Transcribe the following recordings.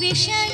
विषय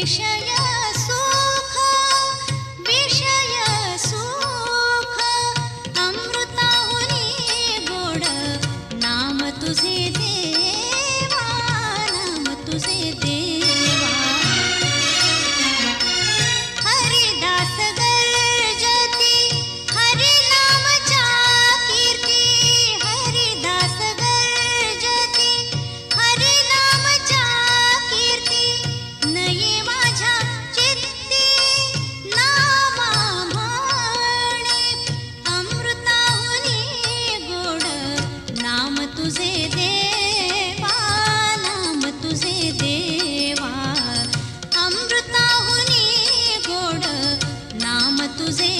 विषया juntos em